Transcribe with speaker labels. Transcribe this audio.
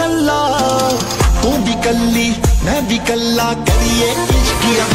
Speaker 1: चला तू भी कली मैं भी कला करिए इश्किया